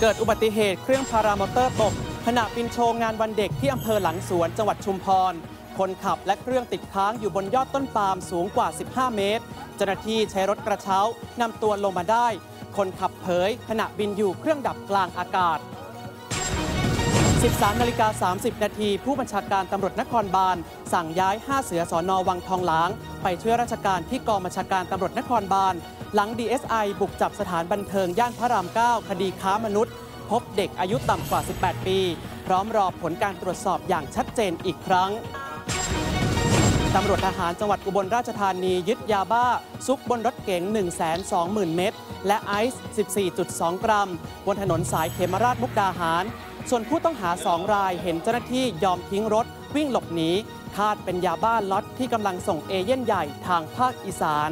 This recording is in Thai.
เกิดอุบัติเหตุเครื่องพารามอเตอร์ตกขณะบินโชว์งานวันเด็กที่อำเภอหลังสวนจังหวัดชุมพร คนขับและเครื่องติดค้างอยู่บนยอดต้นปาล์มสูงกว่า 15 เมตร เจ้าหน้าที่ใช้รถกระเช้านำตัวลงมาได้ คนขับเผย ขณะบินอยู่เครื่องดับกลางอากาศ 13นาฬิกา30 นาทีผู้บัญชาการตำรวจนครบาล สั่งย้าย 5 เสือสอนอวังทองหลาง ไปช่วยราชการที่กองบัญชาการตำรวจนครบาล หลัง DSI บุกจับสถานบันเทิงย่านพระราม 9 คดีค้ามนุษย์ พบเด็กอายุต่ำกว่า 18 ปี พร้อมรอผลการตรวจสอบอย่างชัดเจนอีกครั้งตำรวจทหารจังหวัดอุบลราชธานียึดยาบ้า ซุกบนรถเก๋ง 120,000 เม็ดและไอซ์ 14.2 กรัม บนถนนสายเขมราชมุกดาหาร ส่วนผู้ต้องหา2รายเห็นเจ้าหน้าที่ยอมทิ้งรถ วิ่งหลบหนีคาดเป็นยาบ้าล็อตที่กำลังส่งเอเย่นใหญ่ทางภาคอีสาน